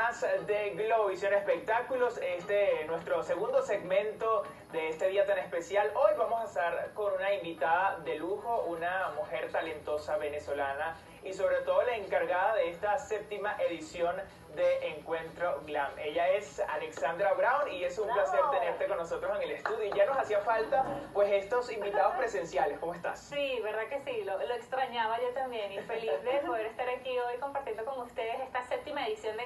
más de Globovisión Espectáculos, este nuestro segundo segmento de este día tan especial. Hoy vamos a estar con una invitada de lujo, una mujer talentosa venezolana y sobre todo la encargada de esta séptima edición de Encuentro Glam. Ella es Alexandra Brown y es un placer tenerte con nosotros en el estudio. Y ya nos hacía falta pues estos invitados presenciales. ¿Cómo estás? Sí, verdad que sí, lo, lo extrañaba yo también y feliz de poder estar aquí hoy compartiendo con ustedes esta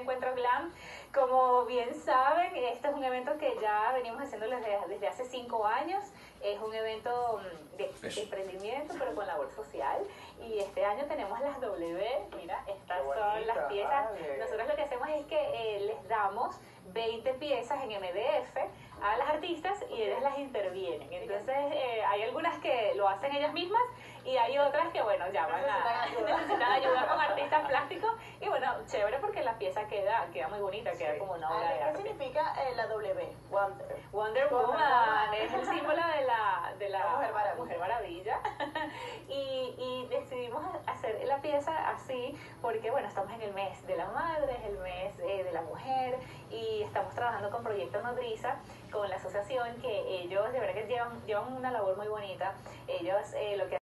Encuentro Glam. Como bien saben, este es un evento que ya venimos haciendo desde, desde hace cinco años. Es un evento mm, de, de emprendimiento, pero con labor social. Y este año tenemos las W, mira, estas son las piezas. Nosotros lo que hacemos es que eh, les damos 20 piezas en MDF a las artistas y ellas las intervienen. Entonces, eh, hay algunas que lo hacen ellas mismas y hay otras que, bueno, llaman a, necesitan ayuda con artistas plásticos y, bueno, chévere porque la pieza queda, queda muy bonita, queda como una obra de ¿Qué arte. significa eh, la W? Wonder. Wonder Woman es el símbolo de la, de la, La Mujer Maravilla. Mujer Maravilla. y, y decidimos hacer la pieza así porque, bueno, estamos en el mes de la madre, es el mes eh, de la mujer y estamos trabajando con Proyecto Nodriza, con la asociación que ellos de verdad que llevan, llevan una labor muy bonita. Ellos eh, lo que